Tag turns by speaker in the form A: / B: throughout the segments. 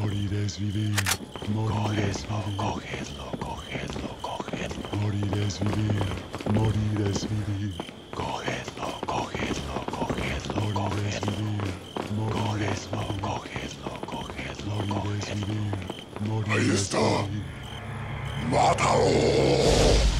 A: Morir es vivir. Morir es vivir.
B: Cogedlo, cogedlo, cogedlo.
A: Morir es vivir. Morir es vivir.
B: Cogedlo, cogedlo, cogedlo,
A: Morir es vivir.
B: Cogedlo, cogedlo, cogedlo,
A: Morir es vivir. Morir
C: Ahí
A: es
C: está. ¡Mátalo!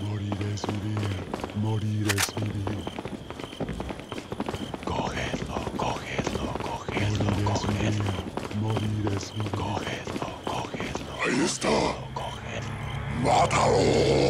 A: Morir es vivir. Morir es vivir.
B: Cogedlo, cogedlo, cogedlo,
A: Morir es
B: cogedlo.
A: vivir. Morir es vivir.
B: Cogedlo, cogedlo,
C: Ahí está.
B: cogedlo.
C: ¡Mátalo!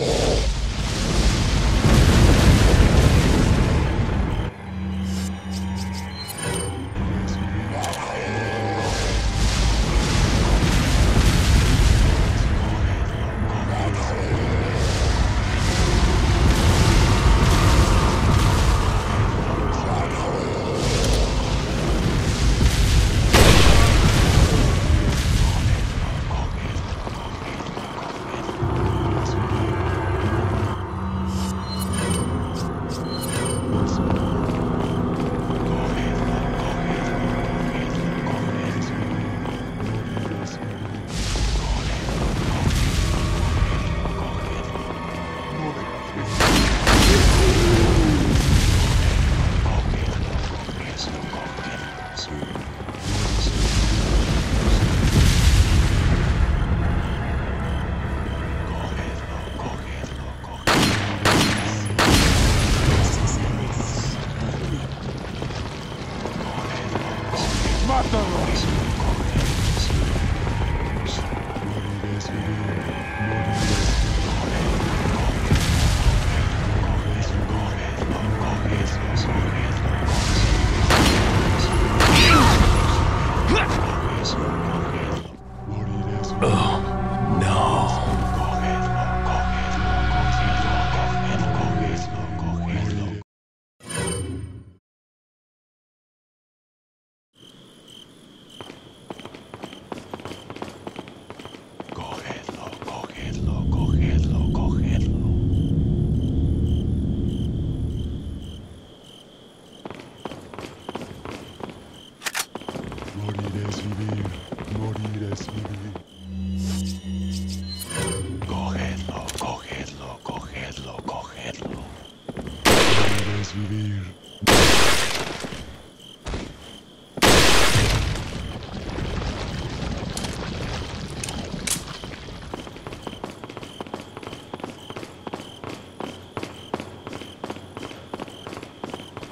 A: Sivir.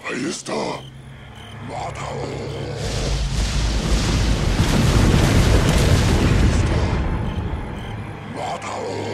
C: Ahí está. Mátalo.
A: Battle!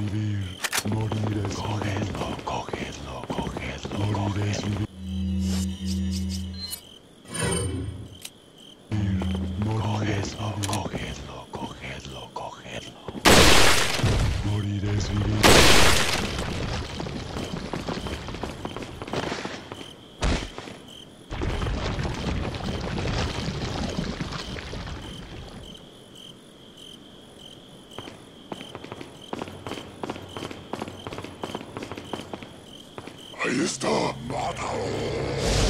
A: Severe, Northern Red.
C: Ahí está, mátalo.